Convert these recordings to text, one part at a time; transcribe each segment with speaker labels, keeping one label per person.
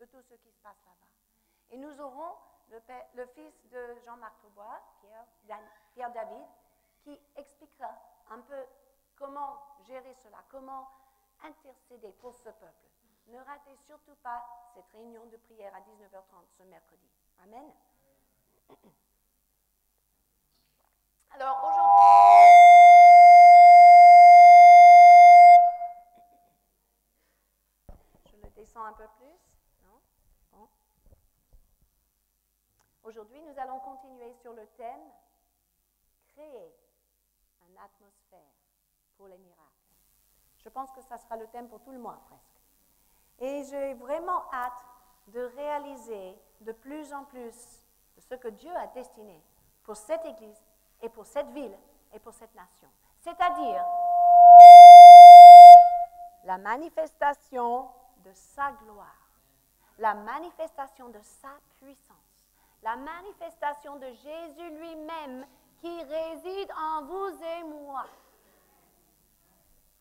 Speaker 1: de tout ce qui se passe là-bas. Et nous aurons le, fils de Jean-Marc Toubois, Pierre, Pierre David, qui expliquera un peu comment gérer cela, comment intercéder pour ce peuple. Ne ratez surtout pas cette réunion de prière à 19h30 ce mercredi. Amen. Alors aujourd'hui, je le descends un peu plus. Aujourd'hui, nous allons continuer sur le thème créer une atmosphère pour les miracles. Je pense que ça sera le thème pour tout le mois presque. Et j'ai vraiment hâte de réaliser de plus en plus ce que Dieu a destiné pour cette Église et pour cette ville et pour cette nation. C'est-à-dire la manifestation de sa gloire, la manifestation de sa puissance, la manifestation de Jésus lui-même qui réside en vous et moi.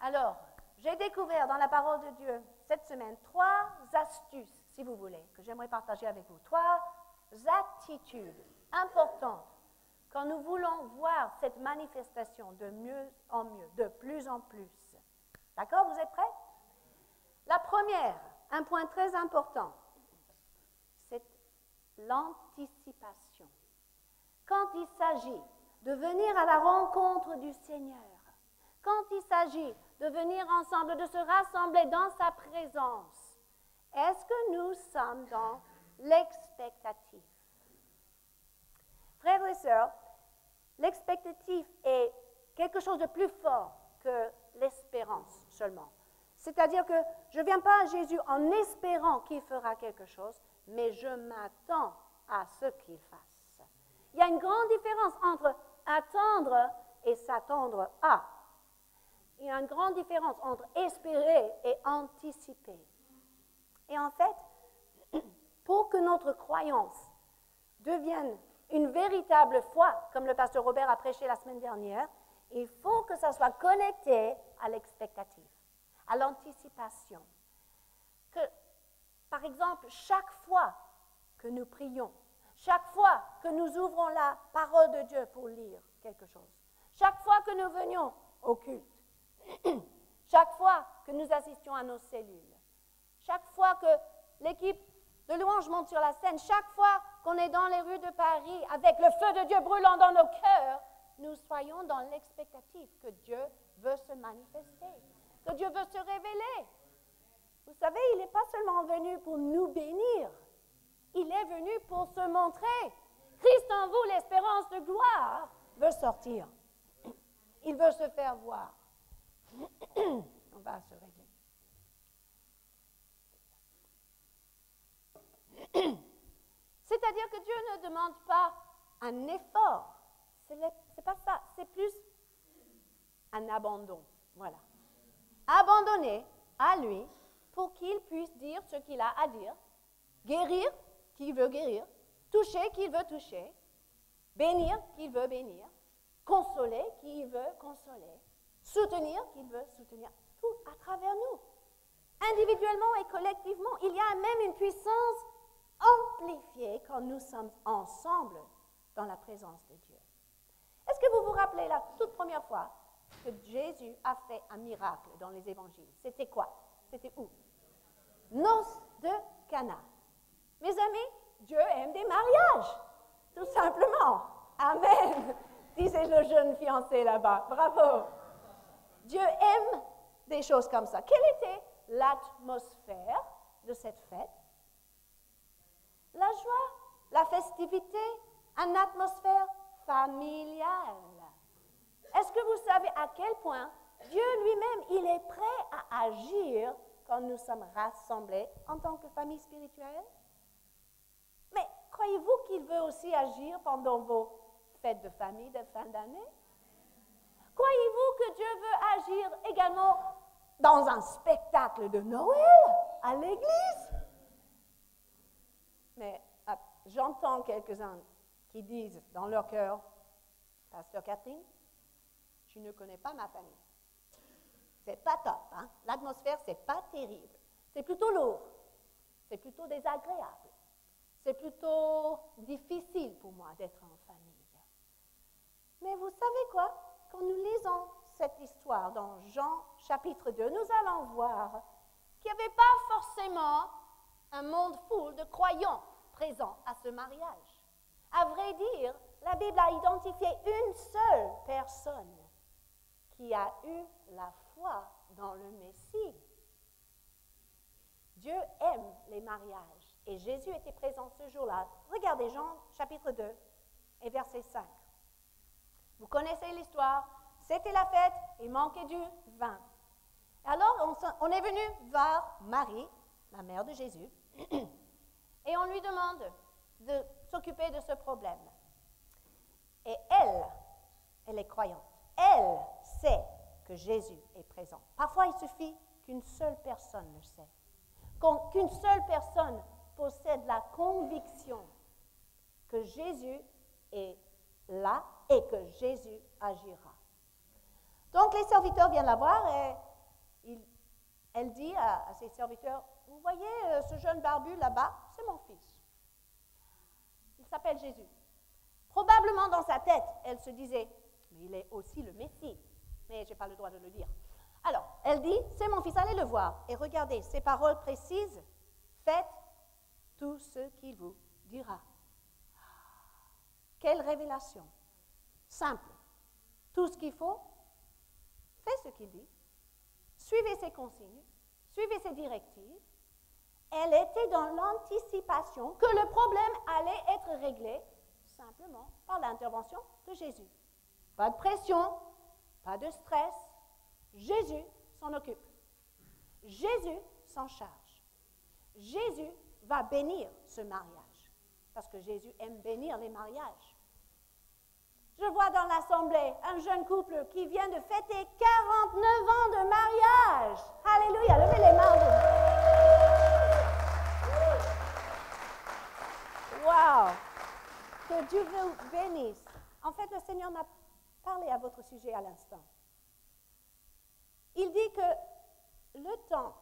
Speaker 1: Alors, j'ai découvert dans la parole de Dieu cette semaine trois astuces, si vous voulez, que j'aimerais partager avec vous. Trois attitudes importantes quand nous voulons voir cette manifestation de mieux en mieux, de plus en plus. D'accord Vous êtes prêts? La première, un point très important, l'anticipation. Quand il s'agit de venir à la rencontre du Seigneur, quand il s'agit de venir ensemble, de se rassembler dans sa présence, est-ce que nous sommes dans l'expectative? Frères et sœurs, l'expectative est quelque chose de plus fort que l'espérance seulement. C'est-à-dire que je ne viens pas à Jésus en espérant qu'il fera quelque chose, mais je m'attends à ce qu'il fasse. Il y a une grande différence entre attendre et s'attendre à. Il y a une grande différence entre espérer et anticiper. Et en fait, pour que notre croyance devienne une véritable foi, comme le pasteur Robert a prêché la semaine dernière, il faut que ça soit connecté à l'expectative, à l'anticipation. Par exemple, chaque fois que nous prions, chaque fois que nous ouvrons la parole de Dieu pour lire quelque chose, chaque fois que nous venions au culte, chaque fois que nous assistions à nos cellules, chaque fois que l'équipe de louange monte sur la scène, chaque fois qu'on est dans les rues de Paris avec le feu de Dieu brûlant dans nos cœurs, nous soyons dans l'expectative que Dieu veut se manifester, que Dieu veut se révéler. Vous savez, il n'est pas seulement venu pour nous bénir, il est venu pour se montrer. Christ en vous, l'espérance de gloire, veut sortir. Il veut se faire voir. On va se régler. C'est-à-dire que Dieu ne demande pas un effort. Ce n'est pas ça. C'est plus un abandon. Voilà. Abandonner à lui pour qu'il puisse dire ce qu'il a à dire. Guérir qui veut guérir. Toucher qui veut toucher. Bénir qui veut bénir. Consoler qui veut consoler. Soutenir qui veut soutenir. Tout à travers nous. Individuellement et collectivement. Il y a même une puissance amplifiée quand nous sommes ensemble dans la présence de Dieu. Est-ce que vous vous rappelez la toute première fois que Jésus a fait un miracle dans les évangiles? C'était quoi? C'était où? Noce de Cana. Mes amis, Dieu aime des mariages, tout simplement. Amen, disait le jeune fiancé là-bas. Bravo. Dieu aime des choses comme ça. Quelle était l'atmosphère de cette fête? La joie, la festivité, une atmosphère familiale. Est-ce que vous savez à quel point Dieu lui-même, il est prêt à agir quand nous sommes rassemblés en tant que famille spirituelle? Mais croyez-vous qu'il veut aussi agir pendant vos fêtes de famille de fin d'année? Croyez-vous que Dieu veut agir également dans un spectacle de Noël à l'église? Mais ah, j'entends quelques-uns qui disent dans leur cœur, Pasteur Catherine, tu ne connais pas ma famille. C'est pas top, hein? L'atmosphère, c'est pas terrible. C'est plutôt lourd. C'est plutôt désagréable. C'est plutôt difficile pour moi d'être en famille. Mais vous savez quoi? Quand nous lisons cette histoire dans Jean chapitre 2, nous allons voir qu'il n'y avait pas forcément un monde fou de croyants présents à ce mariage. À vrai dire, la Bible a identifié une seule personne qui a eu la foi dans le Messie. Dieu aime les mariages et Jésus était présent ce jour-là. Regardez Jean chapitre 2 et verset 5. Vous connaissez l'histoire. C'était la fête, il manquait du vin. Alors on, est venu voir Marie, la mère de Jésus, et on lui demande de s'occuper de ce problème. Et elle, elle est croyante. Elle sait que Jésus est présent. Parfois, il suffit qu'une seule personne le sait. Qu'une seule personne possède la conviction que Jésus est là et que Jésus agira. Donc les serviteurs viennent la voir et elle dit à, ses serviteurs, vous voyez euh, ce jeune barbu là-bas, c'est mon fils. Il s'appelle Jésus. Probablement dans sa tête, elle se disait, mais il est aussi le Messie. Mais je n'ai pas le droit de le dire. Alors, elle dit, c'est mon fils, allez le voir. Et regardez, ces paroles précises, faites tout ce qu'il vous dira. Quelle révélation simple. Tout ce qu'il faut, fais ce qu'il dit. Suivez ses consignes, suivez ses directives. Elle était dans l'anticipation que le problème allait être réglé simplement par l'intervention de Jésus. Pas de pression, pas de stress. Jésus s'en occupe. Jésus s'en charge. Jésus va bénir ce mariage. Parce que Jésus aime bénir les mariages. Je vois dans l'assemblée un jeune couple qui vient de fêter 49 ans de mariage. Alléluia, levez les mains. Wow! Que Dieu vous bénisse. En fait, le Seigneur m'a parlé à votre sujet à l'instant. Il dit que le temps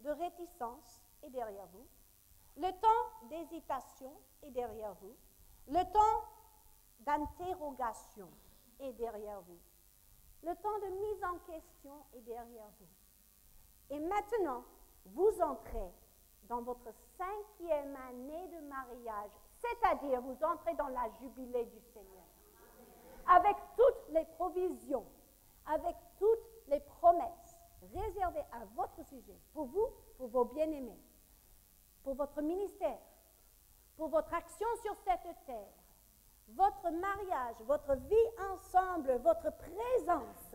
Speaker 1: de réticence est derrière vous, le temps d'hésitation est derrière vous, le temps d'interrogation est derrière vous. Le temps de mise en question est derrière vous. Et maintenant, vous entrez dans votre cinquième année de mariage, c'est-à-dire vous entrez dans la jubilée du Seigneur, avec les provisions, avec toutes les promesses réservées à votre sujet, pour vous, pour vos bien-aimés, pour votre ministère, pour votre action sur cette terre, votre mariage, votre vie ensemble, votre présence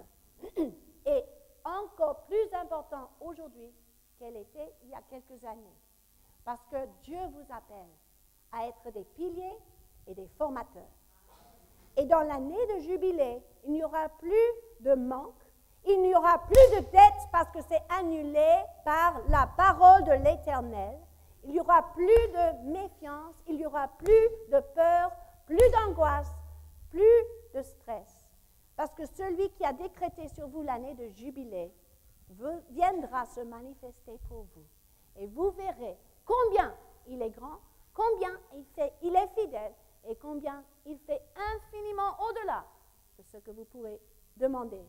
Speaker 1: est encore plus important aujourd'hui qu'elle était il y a quelques années. Parce que Dieu vous appelle à être des piliers et des formateurs. Et dans l'année de jubilé, il n'y aura plus de manque, il n'y aura plus de dette parce que c'est annulé par la parole de l'Éternel. Il n'y aura plus de méfiance, il n'y aura plus de peur, plus d'angoisse, plus de stress. Parce que celui qui a décrété sur vous l'année de jubilé viendra se manifester pour vous. Et vous verrez combien il est grand, combien il, il est fidèle et combien il fait infiniment au-delà de ce que vous pourrez demander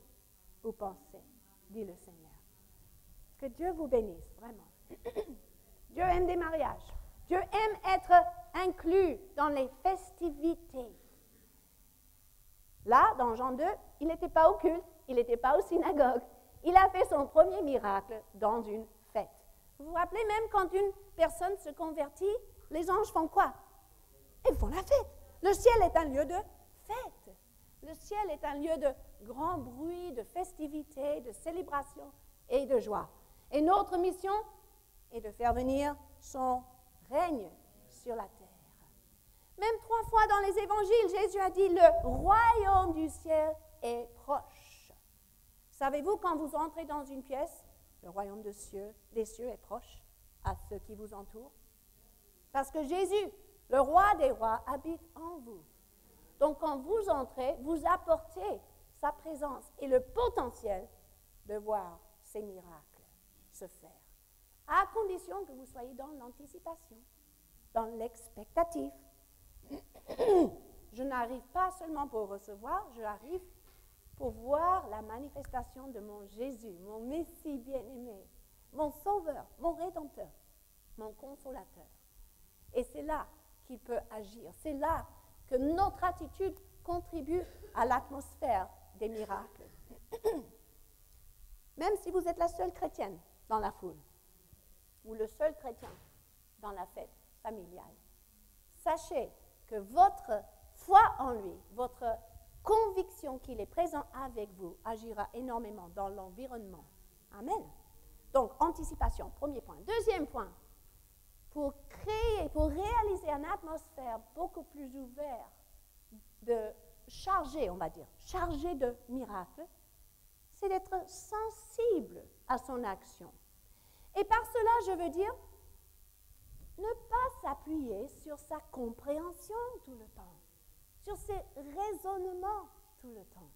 Speaker 1: ou penser, dit le Seigneur. Que Dieu vous bénisse, vraiment. Dieu aime des mariages. Dieu aime être inclus dans les festivités. Là, dans Jean 2, il n'était pas au culte, il n'était pas au synagogue. Il a fait son premier miracle dans une fête. Vous vous rappelez même quand une personne se convertit, les anges font quoi? Ils font la fête. Le ciel est un lieu de fête. Le ciel est un lieu de grand bruit, de festivité, de célébration et de joie. Et notre mission est de faire venir son règne sur la terre. Même trois fois dans les évangiles, Jésus a dit, le royaume du ciel est proche. Savez-vous, quand vous entrez dans une pièce, le royaume des cieux, des cieux est proche à ceux qui vous entourent? Parce que Jésus, le roi des rois, habite en vous. Donc quand vous entrez, vous apportez sa présence et le potentiel de voir ces miracles se faire. à condition que vous soyez dans l'anticipation, dans l'expectative. je n'arrive pas seulement pour recevoir, je arrive pour voir la manifestation de mon Jésus, mon Messie bien-aimé, mon Sauveur, mon Rédempteur, mon Consolateur. Et c'est là qu'il peut agir. C'est là que notre attitude contribue à l'atmosphère des miracles. Même si vous êtes la seule chrétienne dans la foule, ou le seul chrétien dans la fête familiale, sachez que votre foi en lui, votre conviction qu'il est présent avec vous, agira énormément dans l'environnement. Amen. Donc, anticipation, premier point. Deuxième point, pour créer, pour réaliser une atmosphère beaucoup plus ouverte, de chargé, on va dire, chargé de miracles, c'est d'être sensible à son action. Et par cela, je veux dire, ne pas s'appuyer sur sa compréhension tout le temps, sur ses raisonnements tout le temps.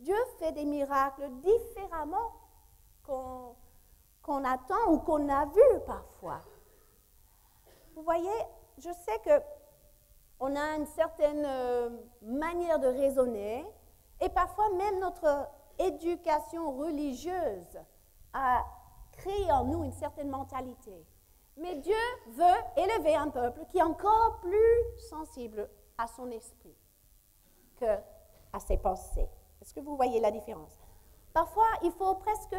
Speaker 1: Dieu fait des miracles différemment qu'on attend ou qu'on a vu parfois. Vous voyez, je sais que on a une certaine euh, manière de raisonner et parfois même notre éducation religieuse a créé en nous une certaine mentalité. Mais Dieu veut élever un peuple qui est encore plus sensible à son esprit que à ses pensées. Est-ce que vous voyez la différence? Parfois, il faut presque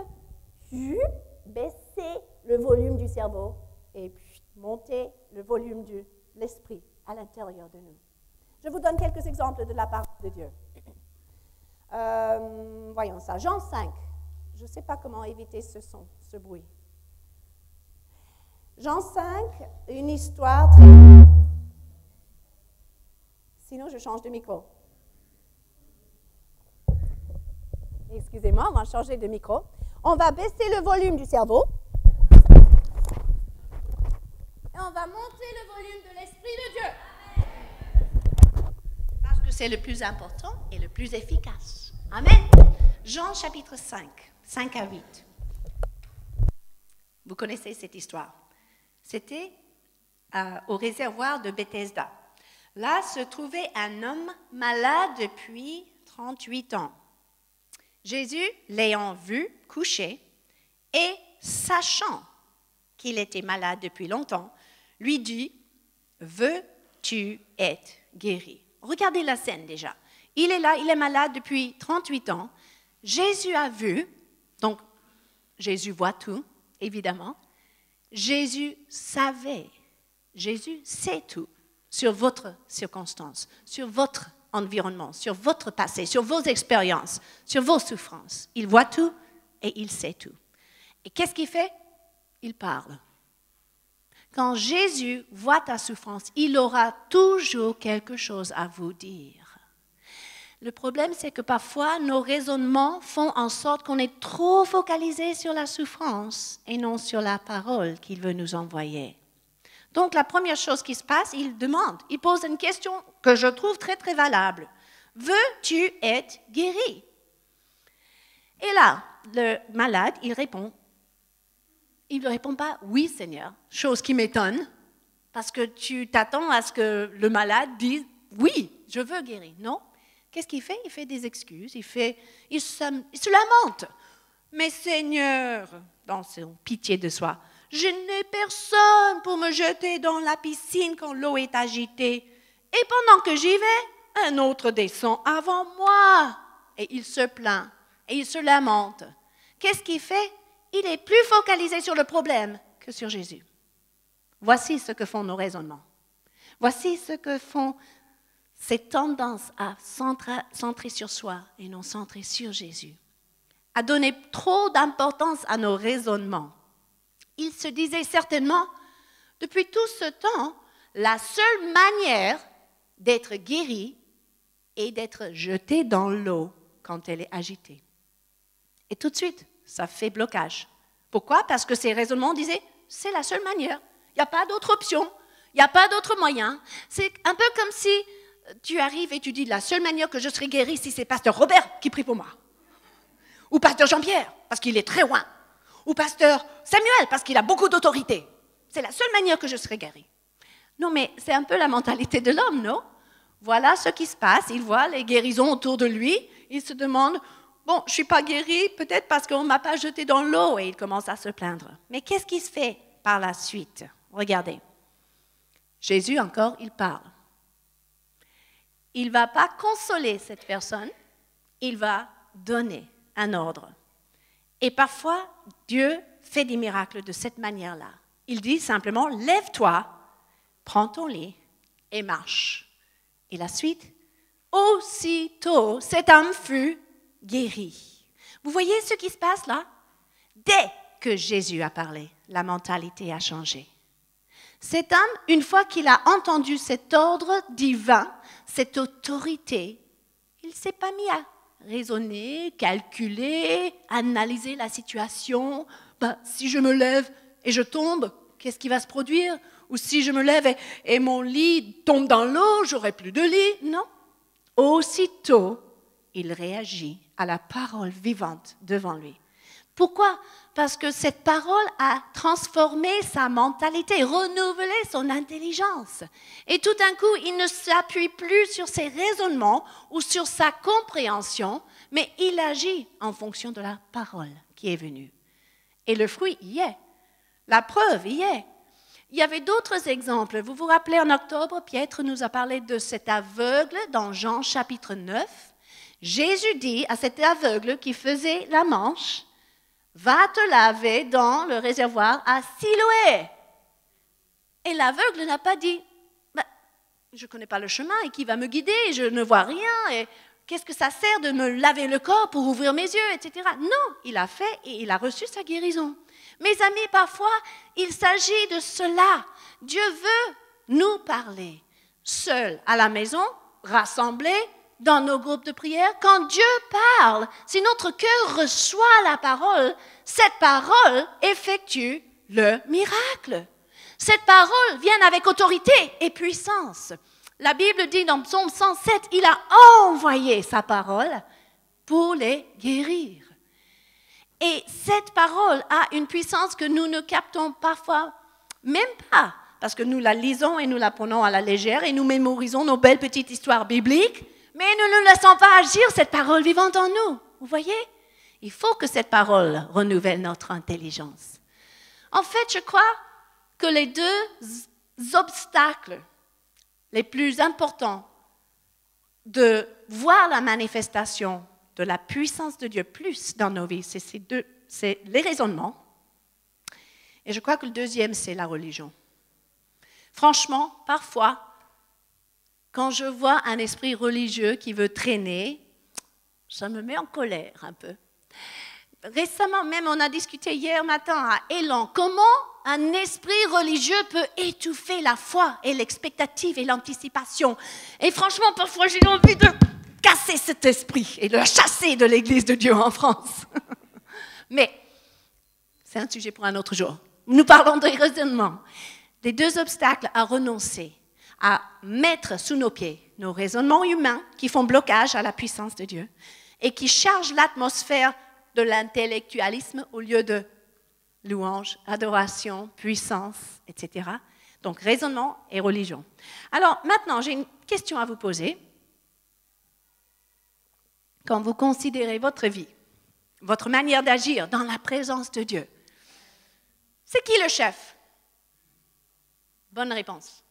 Speaker 1: baisser le volume du cerveau et monter volume de l'esprit à l'intérieur de nous. Je vous donne quelques exemples de la part de Dieu. Euh, voyons ça. Jean 5. Je ne sais pas comment éviter ce son, ce bruit. Jean 5, une histoire très... Sinon, je change de micro. Excusez-moi, on va changer de micro. On va baisser le volume du cerveau. Monter le volume de l'Esprit de Dieu. Parce que c'est le plus important et le plus efficace. Amen. Jean chapitre 5, 5 à 8. Vous connaissez cette histoire. C'était euh, au réservoir de Bethesda. Là se trouvait un homme malade depuis 38 ans. Jésus, l'ayant vu couché et sachant qu'il était malade depuis longtemps, lui dit, veux-tu être guéri? Regardez la scène déjà. Il est là, il est malade depuis 38 ans. Jésus a vu, donc Jésus voit tout, évidemment. Jésus savait, Jésus sait tout sur votre circonstance, sur votre environnement, sur votre passé, sur vos expériences, sur vos souffrances. Il voit tout et il sait tout. Et qu'est-ce qu'il fait? Il parle. Quand Jésus voit ta souffrance, il aura toujours quelque chose à vous dire. Le problème, c'est que parfois, nos raisonnements font en sorte qu'on est trop focalisé sur la souffrance et non sur la parole qu'il veut nous envoyer. Donc, la première chose qui se passe, il demande, il pose une question que je trouve très, très valable. Veux-tu être guéri? Et là, le malade, il répond, il ne répond pas oui Seigneur, chose qui m'étonne, parce que tu t'attends à ce que le malade dise oui, je veux guérir. Non. Qu'est-ce qu'il fait? Il fait des excuses, il, fait, il, se, il se lamente. Mais Seigneur, dans son pitié de soi, je n'ai personne pour me jeter dans la piscine quand l'eau est agitée. Et pendant que j'y vais, un autre descend avant moi. Et il se plaint et il se lamente. Qu'est-ce qu'il fait? Il est plus focalisé sur le problème que sur Jésus. Voici ce que font nos raisonnements. Voici ce que font ces tendances à centrer sur soi et non centrer sur Jésus. À donner trop d'importance à nos raisonnements. Il se disait certainement, depuis tout ce temps, la seule manière d'être guéri est d'être jeté dans l'eau quand elle est agitée. Et tout de suite, ça fait blocage. Pourquoi? Parce que ces raisonnements disaient, c'est la seule manière. Il n'y a pas d'autre option. Il n'y a pas d'autre moyen. C'est un peu comme si tu arrives et tu dis, la seule manière que je serai guéri, si c'est pasteur Robert qui prie pour moi. Ou pasteur Jean-Pierre, parce qu'il est très loin. ou pasteur Samuel, parce qu'il a beaucoup d'autorité. C'est la seule manière que je serai guéri. Non, mais c'est un peu la mentalité de l'homme, non? Voilà ce qui se passe. Il voit les guérisons autour de lui. Il se demande, bon, je ne suis pas guéri, peut-être parce qu'on ne m'a pas jeté dans l'eau. Et il commence à se plaindre. Mais qu'est-ce qui se fait par la suite? Regardez. Jésus encore, il parle. Il ne va pas consoler cette personne, il va donner un ordre. Et parfois, Dieu fait des miracles de cette manière-là. Il dit simplement, lève-toi, prends ton lit et marche. Et la suite, aussitôt, cet homme fut guéri. Vous voyez ce qui se passe là? Dès que Jésus a parlé, la mentalité a changé. Cet homme, une fois qu'il a entendu cet ordre divin, cette autorité, il ne s'est pas mis à raisonner, calculer, analyser la situation. Ben, si je me lève et je tombe, qu'est-ce qui va se produire? Ou si je me lève et, mon lit tombe dans l'eau, j'aurai plus de lit? Non. Aussitôt, il réagit à la parole vivante devant lui. Pourquoi? Parce que cette parole a transformé sa mentalité, renouvelé son intelligence. Et tout d'un coup, il ne s'appuie plus sur ses raisonnements ou sur sa compréhension, mais il agit en fonction de la parole qui est venue. Et le fruit y est. La preuve y est. Il y avait d'autres exemples. Vous vous rappelez, en octobre, Pierre nous a parlé de cet aveugle dans Jean chapitre 9. Jésus dit à cet aveugle qui faisait la manche, va te laver dans le réservoir à Siloé. Et l'aveugle n'a pas dit, bah, je ne connais pas le chemin et qui va me guider, je ne vois rien, et qu'est-ce que ça sert de me laver le corps pour ouvrir mes yeux, etc. Non, il a fait et il a reçu sa guérison. Mes amis, parfois, il s'agit de cela. Dieu veut nous parler, seul à la maison, rassemblés, dans nos groupes de prière, quand Dieu parle, si notre cœur reçoit la parole, cette parole effectue le miracle. Cette parole vient avec autorité et puissance. La Bible dit dans Psaume 107, il a envoyé sa parole pour les guérir. Et cette parole a une puissance que nous ne captons parfois même pas, parce que nous la lisons et nous la prenons à la légère et nous mémorisons nos belles petites histoires bibliques mais nous ne laissons pas agir cette parole vivante en nous. Vous voyez? Il faut que cette parole renouvelle notre intelligence. En fait, je crois que les deux obstacles les plus importants de voir la manifestation de la puissance de Dieu plus dans nos vies, c'est les raisonnements. Et je crois que le deuxième, c'est la religion. Franchement, parfois, quand je vois un esprit religieux qui veut traîner, ça me met en colère un peu. Récemment même, on a discuté hier matin à Élan comment un esprit religieux peut étouffer la foi et l'expectative et l'anticipation. Et franchement, parfois, j'ai envie de casser cet esprit et de le chasser de l'Église de Dieu en France. Mais c'est un sujet pour un autre jour. Nous parlons de raisonnement. Des deux obstacles à renoncer à mettre sous nos pieds nos raisonnements humains qui font blocage à la puissance de Dieu et qui chargent l'atmosphère de l'intellectualisme au lieu de louange, adoration, puissance, etc. Donc raisonnement et religion. Alors maintenant, j'ai une question à vous poser. Quand vous considérez votre vie, votre manière d'agir dans la présence de Dieu, c'est qui le chef? Bonne réponse.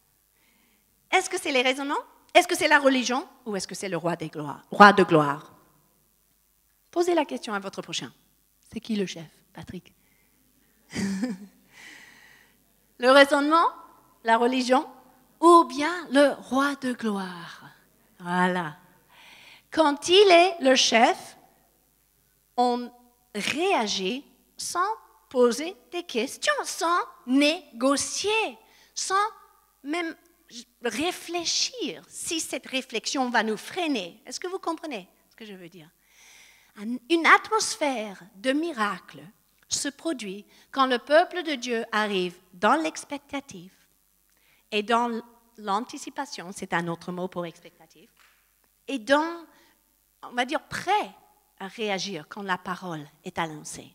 Speaker 1: Est-ce que c'est les raisonnements? Est-ce que c'est la religion? Ou est-ce que c'est le roi, des gloires, roi de gloire. Posez la question à votre prochain. C'est qui le chef, Patrick? Le raisonnement La religion Ou bien le roi de gloire? Voilà. Quand il est le chef, on réagit sans poser des questions, sans négocier, sans même réfléchir si cette réflexion va nous freiner. Est-ce que vous comprenez ce que je veux dire? Une atmosphère de miracle se produit quand le peuple de Dieu arrive dans l'expectative et dans l'anticipation, c'est un autre mot pour expectative, et dans, on va dire, prêt à réagir quand la parole est annoncée.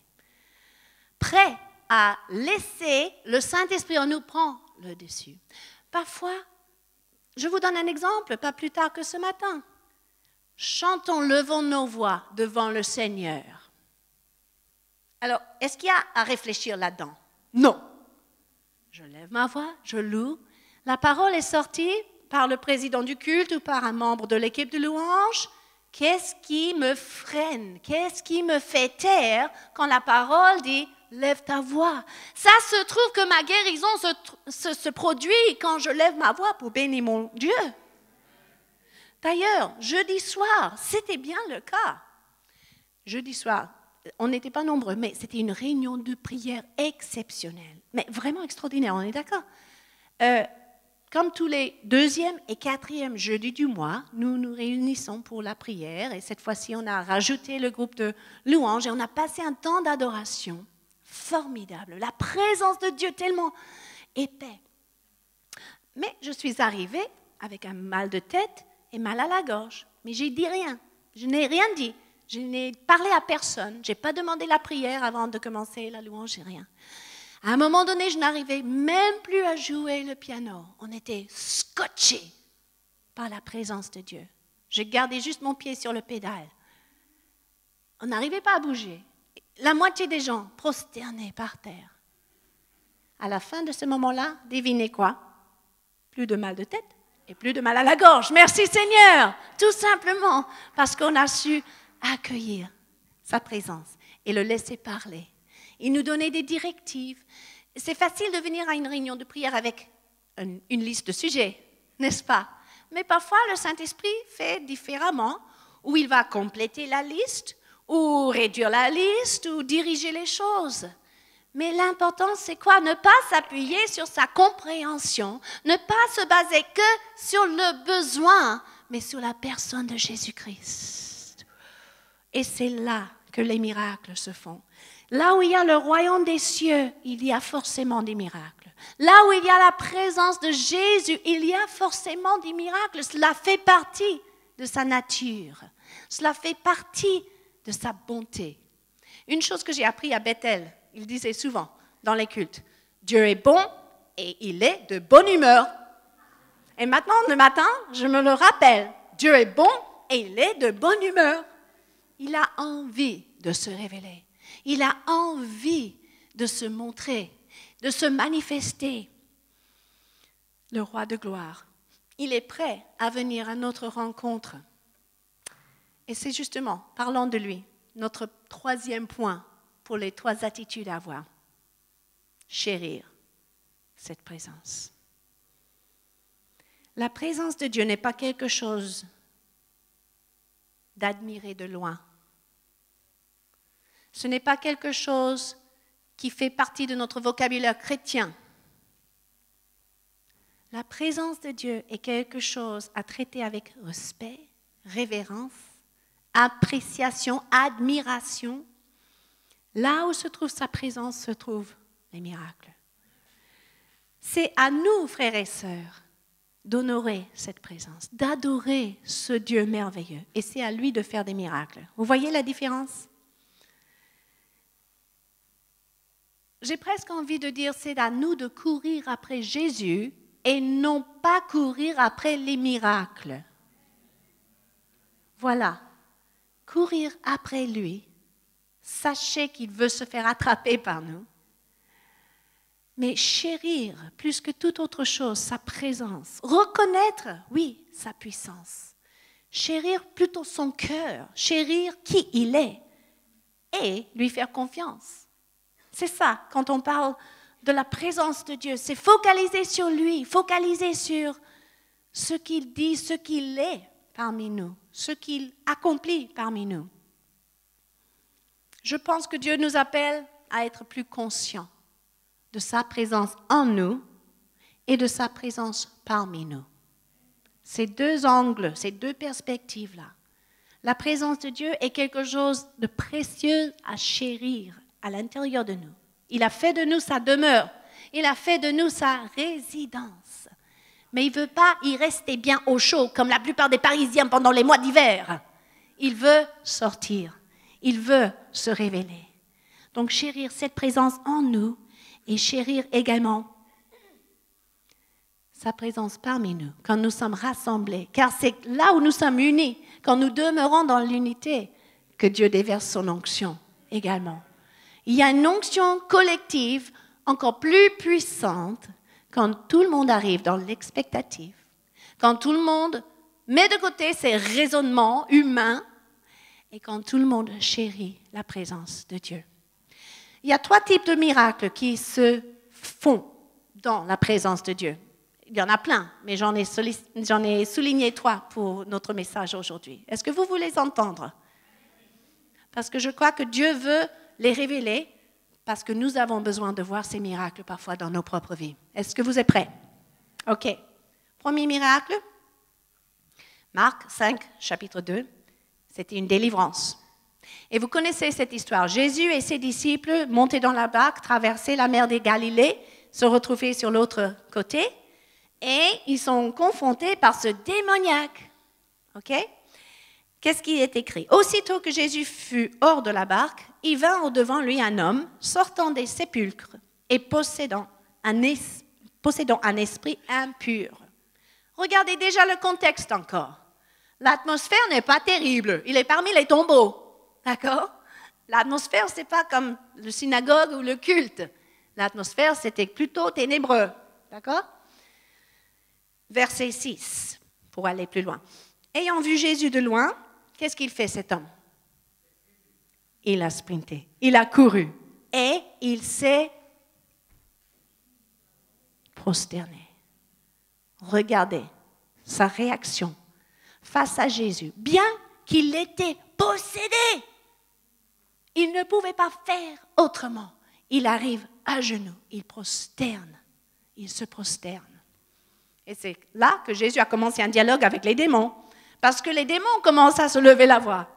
Speaker 1: prêts à laisser le Saint-Esprit nous prendre le dessus. Parfois, je vous donne un exemple, pas plus tard que ce matin. Chantons, levons nos voix devant le Seigneur. Alors, est-ce qu'il y a à réfléchir là-dedans? Non. Je lève ma voix, je loue. La parole est sortie par le président du culte ou par un membre de l'équipe de louange. Qu'est-ce qui me freine? Qu'est-ce qui me fait taire quand la parole dit lève ta voix. Ça se trouve que ma guérison se, produit quand je lève ma voix pour bénir mon Dieu. D'ailleurs, jeudi soir, c'était bien le cas. Jeudi soir, on n'était pas nombreux, mais c'était une réunion de prière exceptionnelle, mais vraiment extraordinaire, on est d'accord? Euh, comme tous les deuxième et quatrième jeudis du mois, nous nous réunissons pour la prière et cette fois-ci, on a rajouté le groupe de louanges et on a passé un temps d'adoration formidable, la présence de Dieu tellement épais. Mais je suis arrivée avec un mal de tête et mal à la gorge, mais j'ai dit rien, je n'ai rien dit. Je n'ai parlé à personne. Je n'ai pas demandé la prière avant de commencer la louange, rien. À un moment donné, je n'arrivais même plus à jouer le piano. On était scotché par la présence de Dieu. Je gardais juste mon pied sur le pédale. On n'arrivait pas à bouger. La moitié des gens prosternés par terre. À la fin de ce moment-là, devinez quoi? Plus de mal de tête et plus de mal à la gorge. Merci Seigneur, tout simplement parce qu'on a su accueillir sa présence et le laisser parler. Il nous donnait des directives. C'est facile de venir à une réunion de prière avec une, liste de sujets, n'est-ce pas? Mais parfois, le Saint-Esprit fait différemment, où il va compléter la liste, ou réduire la liste, ou diriger les choses. Mais l'important, c'est quoi? Ne pas s'appuyer sur sa compréhension, ne pas se baser que sur le besoin, mais sur la personne de Jésus-Christ. Et c'est là que les miracles se font. Là où il y a le royaume des cieux, il y a forcément des miracles. Là où il y a la présence de Jésus, il y a forcément des miracles. Cela fait partie de sa nature. Cela fait partie de sa bonté. Une chose que j'ai appris à Bethel, il disait souvent dans les cultes, Dieu est bon et il est de bonne humeur. Et maintenant, le matin, je me le rappelle, Dieu est bon et il est de bonne humeur. Il a envie de se révéler. Il a envie de se montrer, de se manifester. Le roi de gloire. Il est prêt à venir à notre rencontre. Et c'est justement, parlant de lui, notre troisième point pour les trois attitudes à avoir. Chérir cette présence. La présence de Dieu n'est pas quelque chose d'admirer de loin, ce n'est pas quelque chose qui fait partie de notre vocabulaire chrétien. La présence de Dieu est quelque chose à traiter avec respect, révérence, appréciation, admiration. Là où se trouve sa présence se trouvent les miracles. C'est à nous, frères et sœurs, d'honorer cette présence, d'adorer ce Dieu merveilleux. Et c'est à lui de faire des miracles. Vous voyez la différence? J'ai presque envie de dire, c'est à nous de courir après Jésus et non pas courir après les miracles. Voilà, courir après lui. Sachez qu'il veut se faire attraper par nous. Mais chérir plus que toute autre chose sa présence. Reconnaître, oui, sa puissance. Chérir plutôt son cœur. Chérir qui il est. Et lui faire confiance. C'est ça, quand on parle de la présence de Dieu, c'est focaliser sur lui, focaliser sur ce qu'il dit, ce qu'il est parmi nous, ce qu'il accomplit parmi nous. Je pense que Dieu nous appelle à être plus conscients de sa présence en nous et de sa présence parmi nous. Ces deux angles, ces deux perspectives-là. La présence de Dieu est quelque chose de précieux à chérir, à l'intérieur de nous. Il a fait de nous sa demeure. Il a fait de nous sa résidence. Mais il ne veut pas y rester bien au chaud, comme la plupart des Parisiens pendant les mois d'hiver. Il veut sortir. Il veut se révéler. Donc chérir cette présence en nous et chérir également sa présence parmi nous, quand nous sommes rassemblés, car c'est là où nous sommes unis, quand nous demeurons dans l'unité, que Dieu déverse son onction également. Il y a une onction collective encore plus puissante quand tout le monde arrive dans l'expectative, quand tout le monde met de côté ses raisonnements humains et quand tout le monde chérit la présence de Dieu. Il y a trois types de miracles qui se font dans la présence de Dieu. Il y en a plein, mais j'en ai, souligné trois pour notre message aujourd'hui. Est-ce que vous voulez entendre? Parce que je crois que Dieu veut les révéler parce que nous avons besoin de voir ces miracles parfois dans nos propres vies. Est-ce que vous êtes prêts? OK. Premier miracle, Marc 5, chapitre 2, c'était une délivrance. Et vous connaissez cette histoire. Jésus et ses disciples montaient dans la barque, traversaient la mer des Galilées, se retrouvaient sur l'autre côté, et ils sont confrontés par ce démoniaque. OK? Qu'est-ce qui est écrit? Aussitôt que Jésus fut hors de la barque, il vint au-devant lui un homme sortant des sépulcres et possédant un, esprit impur. Regardez déjà le contexte encore. L'atmosphère n'est pas terrible. Il est parmi les tombeaux. D'accord? L'atmosphère, ce n'est pas comme le synagogue ou le culte. L'atmosphère, c'était plutôt ténébreux. D'accord? Verset 6, pour aller plus loin. Ayant vu Jésus de loin, qu'est-ce qu'il fait cet homme? Il a sprinté, il a couru et il s'est prosterné. Regardez sa réaction face à Jésus, bien qu'il était possédé. Il ne pouvait pas faire autrement. Il arrive à genoux, il prosterne, il se prosterne. Et c'est là que Jésus a commencé un dialogue avec les démons, parce que les démons commencent à se lever la voix.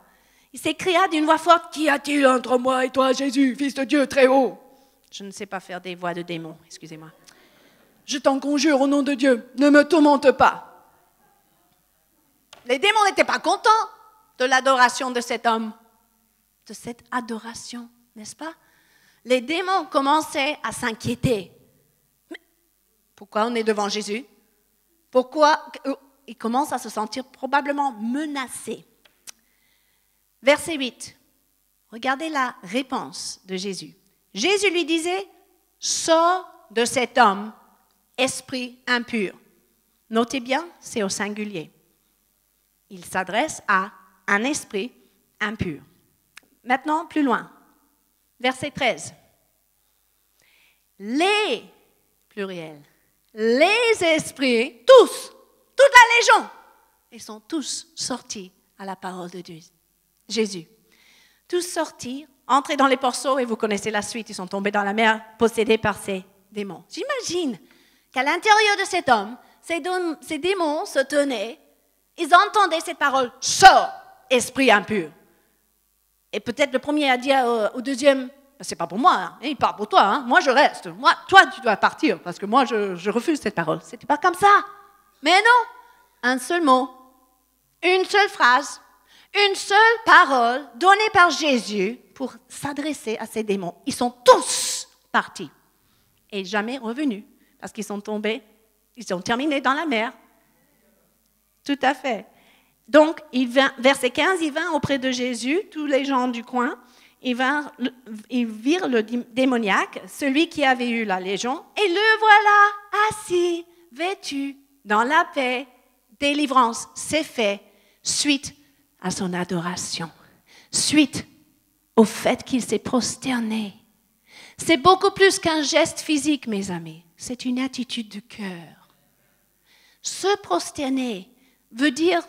Speaker 1: Il s'écria d'une voix forte, Qu'y a-t-il entre moi et toi, Jésus, fils de Dieu très haut? Je ne sais pas faire des voix de démons, excusez-moi. Je t'en conjure au nom de Dieu, ne me tourmente pas. Les démons n'étaient pas contents de l'adoration de cet homme, de cette adoration, n'est-ce pas? Les démons commençaient à s'inquiéter. Pourquoi on est devant Jésus? Pourquoi Ils commencent à se sentir probablement menacés. Verset 8. Regardez la réponse de Jésus. Jésus lui disait, Sors de cet homme, esprit impur. Notez bien, c'est au singulier. Il s'adresse à un esprit impur. Maintenant, plus loin. Verset 13. Les, pluriel, les esprits, tous, toute la légion, ils sont tous sortis à la parole de Dieu. Jésus. Tous sortis, entrés dans les porceaux, et vous connaissez la suite, ils sont tombés dans la mer, possédés par ces démons. J'imagine qu'à l'intérieur de cet homme, ces, démons se tenaient, ils entendaient cette parole, sors, esprit impur. Et peut-être le premier a dit au, deuxième, ben, c'est pas pour moi, hein. il parle pour toi, hein. moi je reste, moi, toi tu dois partir, parce que moi je, je refuse cette parole. C'était pas comme ça. Mais non, un seul mot, une seule phrase, une seule parole donnée par Jésus pour s'adresser à ces démons. Ils sont tous partis et jamais revenus parce qu'ils sont tombés, ils sont terminés dans la mer. Tout à fait. Donc, verset 15, il vint auprès de Jésus, tous les gens du coin, ils, ils virent le démoniaque, celui qui avait eu la légion, et le voilà assis, vêtu, dans la paix, délivrance, c'est fait, suite à son adoration, suite au fait qu'il s'est prosterné. C'est beaucoup plus qu'un geste physique, mes amis, c'est une attitude du cœur. Se prosterner veut dire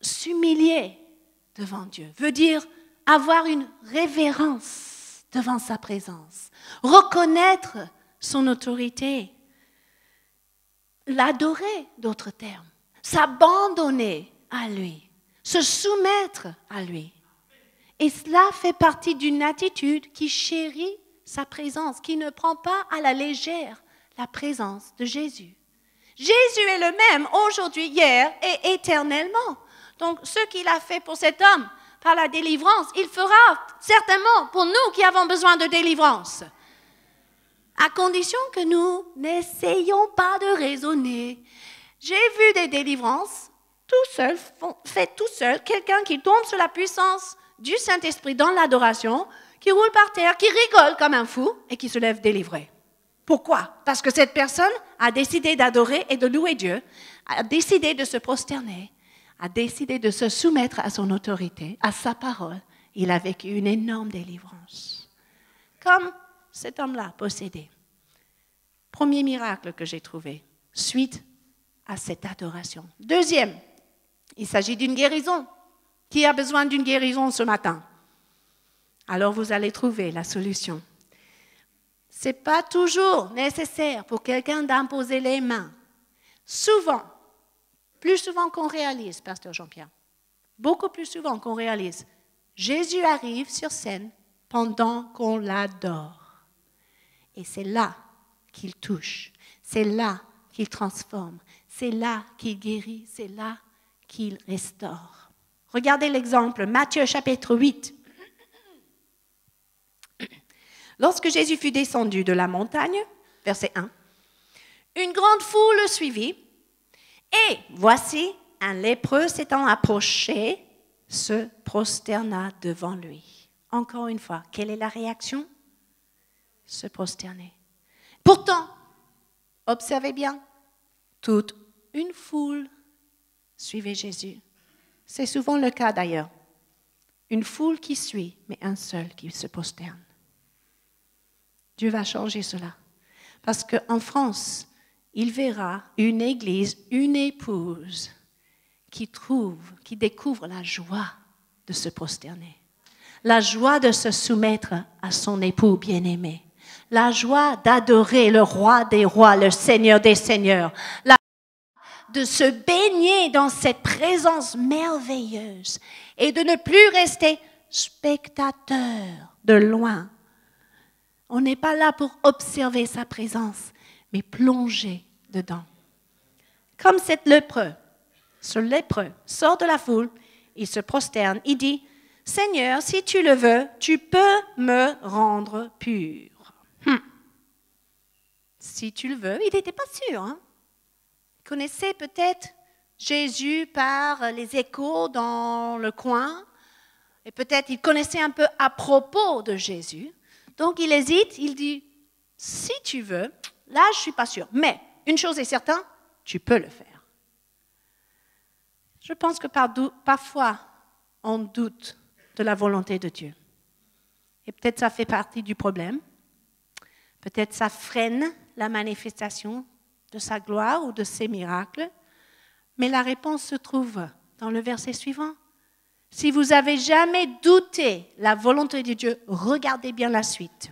Speaker 1: s'humilier devant Dieu, veut dire avoir une révérence devant sa présence, reconnaître son autorité, l'adorer, d'autres termes, s'abandonner à lui, se soumettre à lui. Et cela fait partie d'une attitude qui chérit sa présence, qui ne prend pas à la légère la présence de Jésus. Jésus est le même aujourd'hui, hier et éternellement. Donc, ce qu'il a fait pour cet homme, par la délivrance, il fera certainement pour nous qui avons besoin de délivrance. À condition que nous n'essayions pas de raisonner. J'ai vu des délivrances tout seul, fait tout seul, quelqu'un qui tombe sous la puissance du Saint-Esprit dans l'adoration, qui roule par terre, qui rigole comme un fou et qui se lève délivré. Pourquoi? Parce que cette personne a décidé d'adorer et de louer Dieu, a décidé de se prosterner, a décidé de se soumettre à son autorité, à sa parole. Il a vécu une énorme délivrance. Comme cet homme-là possédé. Premier miracle que j'ai trouvé, suite à cette adoration. Deuxième, il s'agit d'une guérison. Qui a besoin d'une guérison ce matin? Alors vous allez trouver la solution. Ce n'est pas toujours nécessaire pour quelqu'un d'imposer les mains. Souvent, plus souvent qu'on réalise, Pasteur Jean-Pierre, beaucoup plus souvent qu'on réalise, Jésus arrive sur scène pendant qu'on l'adore. Et c'est là qu'il touche, c'est là qu'il transforme, c'est là qu'il guérit, c'est là qu'il restaure. Regardez l'exemple, Matthieu chapitre 8. Lorsque Jésus fut descendu de la montagne, verset 1, une grande foule le suivit, et voici un lépreux s'étant approché, se prosterna devant lui. Encore une fois, quelle est la réaction? Se prosterner. Pourtant, observez bien, toute une foule suivait Jésus. C'est souvent le cas d'ailleurs. Une foule qui suit, mais un seul qui se prosterne. Dieu va changer cela. Parce qu'en France, il verra une église, une épouse qui trouve, qui découvre la joie de se prosterner, la joie de se soumettre à son époux bien-aimé, la joie d'adorer le roi des rois, le seigneur des seigneurs, la de se baigner dans cette présence merveilleuse et de ne plus rester spectateur de loin. On n'est pas là pour observer sa présence, mais plonger dedans. Comme cette lépreux, ce lépreux sort de la foule, il se prosterne, il dit, Seigneur, si tu le veux, tu peux me rendre pur. Si tu le veux, il n'était pas sûr. Hein? connaissez peut-être Jésus par les échos dans le coin, et peut-être il connaissait un peu à propos de Jésus. Donc il hésite, il dit, si tu veux, là je ne suis pas sûr, mais une chose est certaine, tu peux le faire. Je pense que parfois on doute de la volonté de Dieu. Et peut-être ça fait partie du problème. Peut-être ça freine la manifestation de sa gloire ou de ses miracles, mais la réponse se trouve dans le verset suivant. Si vous avez jamais douté la volonté de Dieu, regardez bien la suite.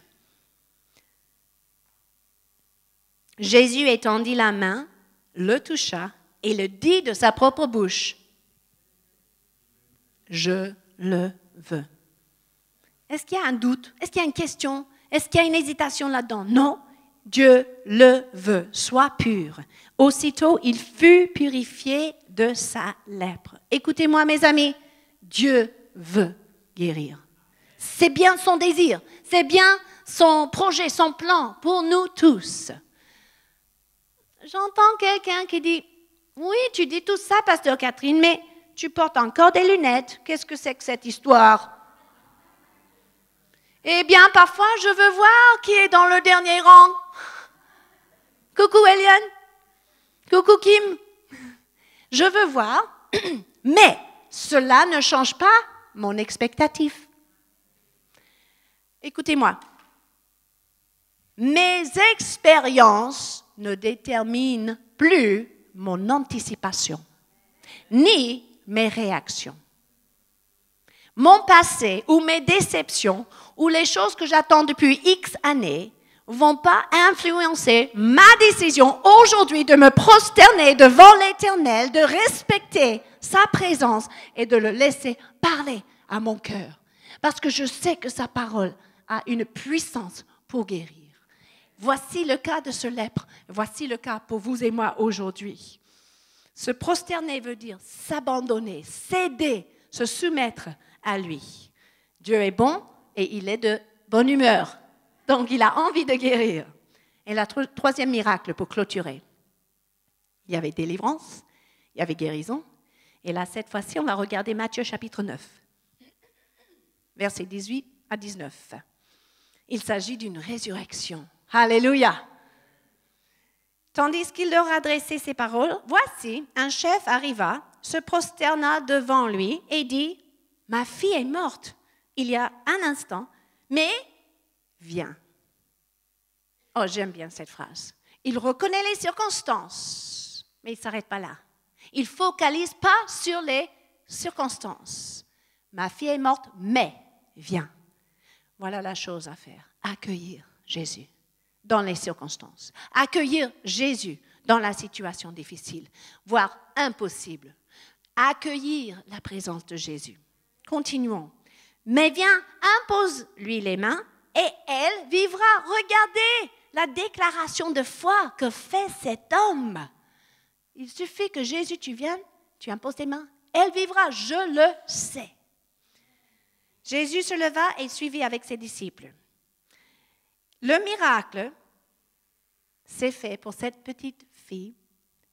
Speaker 1: Jésus étendit la main, le toucha et le dit de sa propre bouche, je le veux. Est-ce qu'il y a un doute? Est-ce qu'il y a une question? Est-ce qu'il y a une hésitation là-dedans? Non, Dieu le veut, sois pur. Aussitôt, il fut purifié de sa lèpre. Écoutez-moi, mes amis, Dieu veut guérir. C'est bien son désir, c'est bien son projet, son plan pour nous tous. J'entends quelqu'un qui dit, oui, tu dis tout ça, pasteur Catherine, mais tu portes encore des lunettes. Qu'est-ce que c'est que cette histoire? Eh bien, parfois, je veux voir qui est dans le dernier rang. Coucou Eliane. Coucou Kim. Je veux voir, mais cela ne change pas mon expectatif. Écoutez-moi. Mes expériences ne déterminent plus mon anticipation, ni mes réactions. Mon passé ou mes déceptions ou les choses que j'attends depuis X années vont pas influencer ma décision aujourd'hui de me prosterner devant l'Éternel, de respecter sa présence et de le laisser parler à mon cœur. Parce que je sais que sa parole a une puissance pour guérir. Voici le cas de ce lèpre. Voici le cas pour vous et moi aujourd'hui. Se prosterner veut dire s'abandonner, céder, se soumettre à lui. Dieu est bon et il est de bonne humeur. Donc il a envie de guérir. Et le troisième miracle pour clôturer. Il y avait délivrance, il y avait guérison. Et là, cette fois-ci, on va regarder Matthieu chapitre 9, versets 18 à 19. Il s'agit d'une résurrection. Alléluia. Tandis qu'il leur adressait ces paroles, voici, un chef arriva, se prosterna devant lui et dit, Ma fille est morte il y a un instant, mais viens. Oh, j'aime bien cette phrase. Il reconnaît les circonstances, mais il ne s'arrête pas là. Il focalise pas sur les circonstances. Ma fille est morte, mais viens. Voilà la chose à faire. Accueillir Jésus dans les circonstances. Accueillir Jésus dans la situation difficile, voire impossible. Accueillir la présence de Jésus. Continuons. Mais viens, impose-lui les mains et elle vivra. Regardez la déclaration de foi que fait cet homme. Il suffit que Jésus, tu viennes, tu imposes tes mains, elle vivra, je le sais. Jésus se leva et suivit avec ses disciples. Le miracle s'est fait pour cette petite fille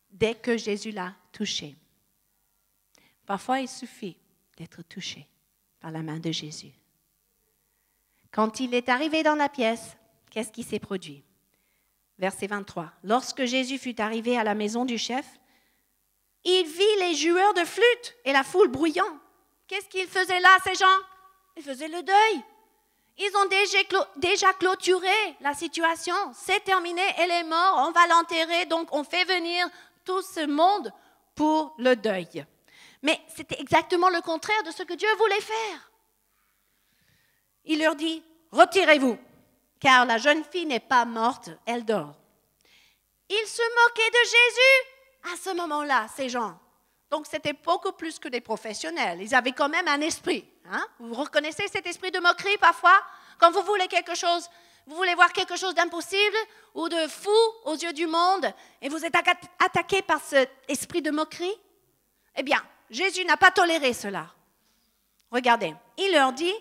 Speaker 1: dès que Jésus l'a touchée. Parfois, il suffit d'être touché par la main de Jésus. Quand il est arrivé dans la pièce, qu'est-ce qui s'est produit? Verset 23. Lorsque Jésus fut arrivé à la maison du chef, il vit les joueurs de flûte et la foule bruyant. Qu'est-ce qu'ils faisaient là, ces gens? Ils faisaient le deuil. Ils ont déjà clôturé la situation. C'est terminé, elle est morte, on va l'enterrer, donc on fait venir tout ce monde pour le deuil. Mais c'était exactement le contraire de ce que Dieu voulait faire. Il leur dit, retirez-vous, car la jeune fille n'est pas morte, elle dort. Ils se moquaient de Jésus à ce moment-là, ces gens. Donc c'était beaucoup plus que des professionnels. Ils avaient quand même un esprit. Hein. Vous reconnaissez cet esprit de moquerie parfois? Quand vous voulez quelque chose, vous voulez voir quelque chose d'impossible ou de fou aux yeux du monde et vous êtes attaqué par cet esprit de moquerie? Eh bien, Jésus n'a pas toléré cela. Regardez, il leur dit,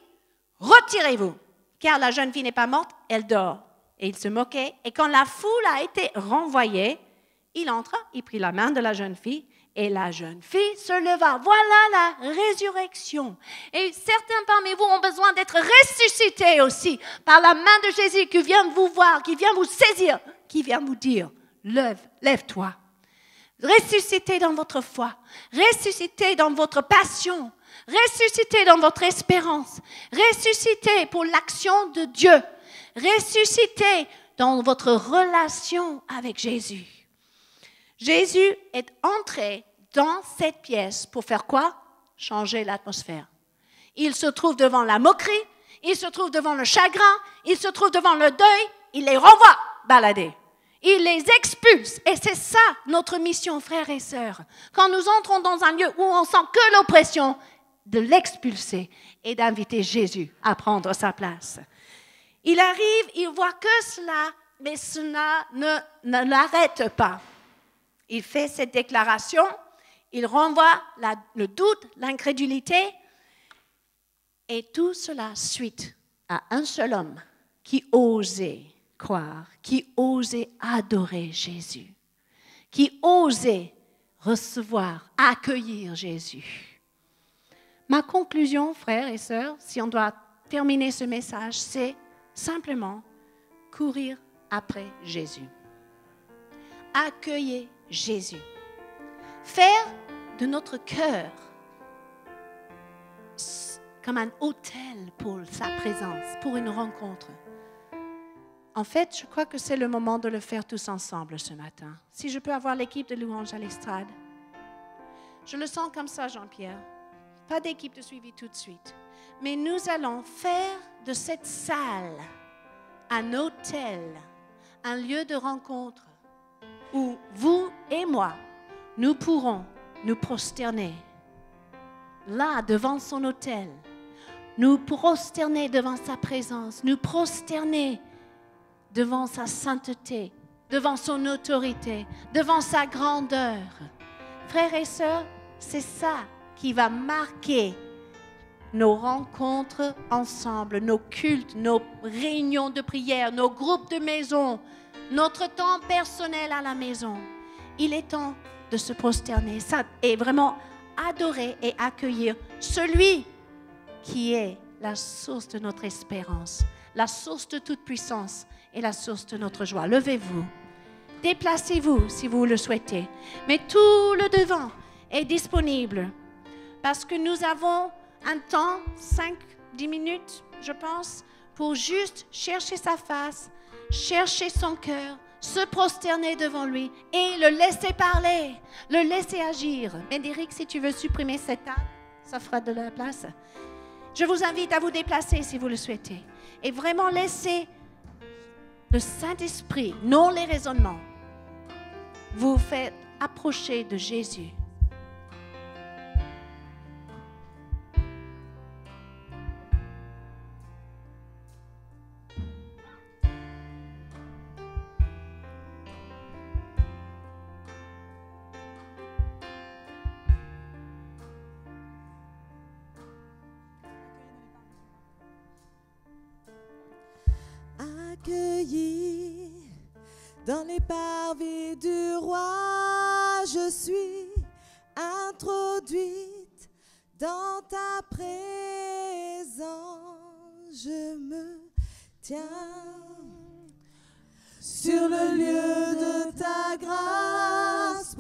Speaker 1: retirez-vous, car la jeune fille n'est pas morte, elle dort. Et il se moquait, et quand la foule a été renvoyée, il entra, il prit la main de la jeune fille, et la jeune fille se leva. Voilà la résurrection. Et certains parmi vous ont besoin d'être ressuscités aussi par la main de Jésus qui vient vous voir, qui vient vous saisir, qui vient vous dire, lève, lève-toi. Ressuscitez dans votre foi, ressuscitez dans votre passion, ressuscitez dans votre espérance, ressuscitez pour l'action de Dieu, ressuscitez dans votre relation avec Jésus. Jésus est entré dans cette pièce pour faire quoi? Changer l'atmosphère. Il se trouve devant la moquerie, il se trouve devant le chagrin, il se trouve devant le deuil, il les renvoie balader. Il les expulse. Et c'est ça notre mission, frères et sœurs. Quand nous entrons dans un lieu où on sent que l'oppression, de l'expulser et d'inviter Jésus à prendre sa place. Il arrive, il voit que cela, mais cela ne, ne l'arrête pas. Il fait cette déclaration, il renvoie le doute, l'incrédulité, et tout cela suite à un seul homme qui osait croire, qui osait adorer Jésus, qui osait recevoir, accueillir Jésus. Ma conclusion, frères et sœurs, si on doit terminer ce message, c'est simplement courir après Jésus. Accueillir Jésus. Faire de notre cœur comme un hôtel pour sa présence, pour une rencontre. En fait, je crois que c'est le moment de le faire tous ensemble ce matin. Si je peux avoir l'équipe de louange à l'estrade. Je le sens comme ça, Jean-Pierre. Pas d'équipe de suivi tout de suite. Mais nous allons faire de cette salle un hôtel, un lieu de rencontre où vous et moi, nous pourrons nous prosterner là devant son hôtel, nous prosterner devant sa présence, nous prosterner devant sa sainteté, devant son autorité, devant sa grandeur. Frères et sœurs, c'est ça qui va marquer nos rencontres ensemble, nos cultes, nos réunions de prière, nos groupes de maison, notre temps personnel à la maison. Il est temps de se prosterner et vraiment adorer et accueillir celui qui est la source de notre espérance, la source de toute puissance et la source de notre joie. Levez-vous. Déplacez-vous si vous le souhaitez. Mais tout le devant est disponible parce que nous avons un temps, 5-10 minutes, je pense, pour juste chercher sa face, chercher son cœur, se prosterner devant lui et le laisser parler, le laisser agir. Médéric, si tu veux supprimer cette table, ça fera de la place. Je vous invite à vous déplacer si vous le souhaitez et vraiment laisser le Saint-Esprit, non les raisonnements, vous faire approcher de Jésus.
Speaker 2: Dans les parvis du roi. Je suis introduite dans ta présence. Je me tiens sur le lieu de ta grâce.